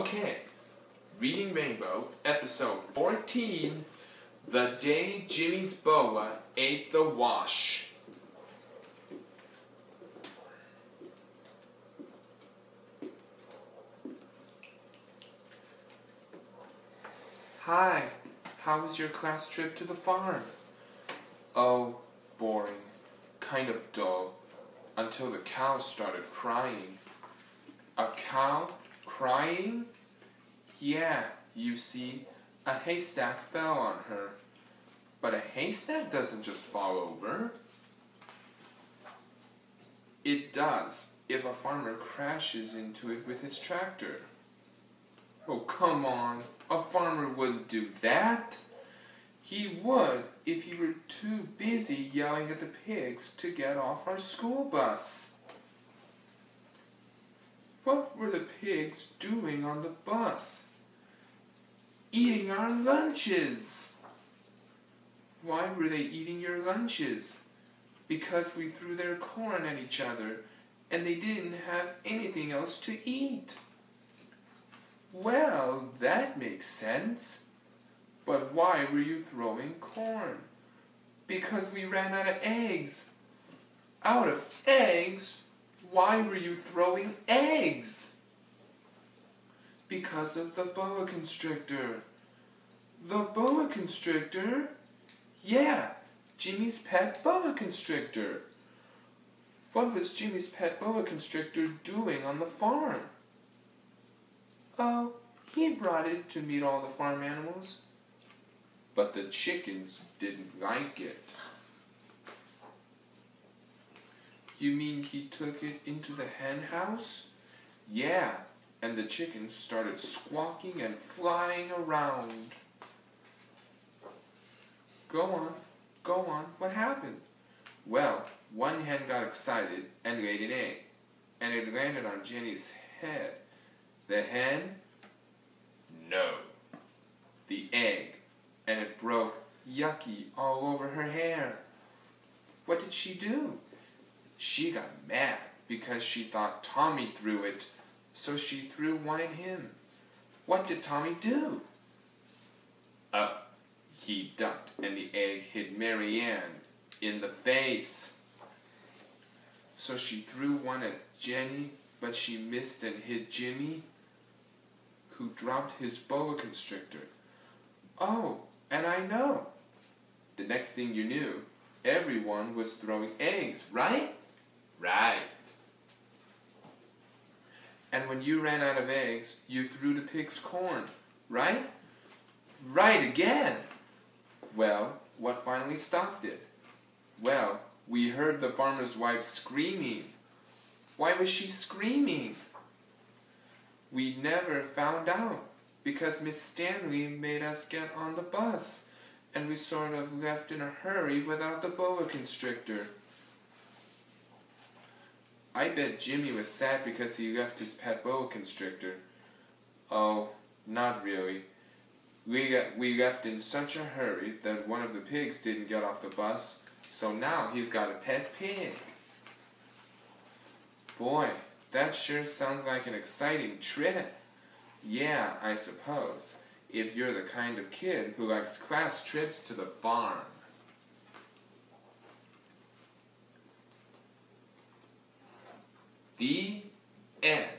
Okay, Reading Rainbow, episode 14 The Day Jimmy's Boa Ate the Wash. Hi, how was your class trip to the farm? Oh, boring. Kind of dull. Until the cows started crying. A cow crying? Yeah, you see, a haystack fell on her. But a haystack doesn't just fall over. It does if a farmer crashes into it with his tractor. Oh, come on. A farmer wouldn't do that. He would if he were too busy yelling at the pigs to get off our school bus. What were the pigs doing on the bus? Eating our lunches. Why were they eating your lunches? Because we threw their corn at each other and they didn't have anything else to eat. Well, that makes sense. But why were you throwing corn? Because we ran out of eggs. Out of eggs? Why were you throwing eggs? Because of the boa constrictor. The boa constrictor? Yeah, Jimmy's pet boa constrictor. What was Jimmy's pet boa constrictor doing on the farm? Oh, he brought it to meet all the farm animals. But the chickens didn't like it. You mean he took it into the hen house? Yeah, and the chickens started squawking and flying around. Go on, go on, what happened? Well, one hen got excited and laid an egg, and it landed on Jenny's head. The hen? No. The egg, and it broke yucky all over her hair. What did she do? She got mad because she thought Tommy threw it, so she threw one at him. What did Tommy do? Oh, he ducked and the egg hit Marianne in the face. So she threw one at Jenny, but she missed and hit Jimmy, who dropped his boa constrictor. Oh, and I know. The next thing you knew, everyone was throwing eggs, right? Right. And when you ran out of eggs, you threw the pigs corn, right? Right again. Well, what finally stopped it? Well, we heard the farmer's wife screaming. Why was she screaming? We never found out because Miss Stanley made us get on the bus and we sort of left in a hurry without the boa constrictor. I bet Jimmy was sad because he left his pet boa constrictor. Oh, not really. We, we left in such a hurry that one of the pigs didn't get off the bus, so now he's got a pet pig. Boy, that sure sounds like an exciting trip. Yeah, I suppose, if you're the kind of kid who likes class trips to the farm. The end.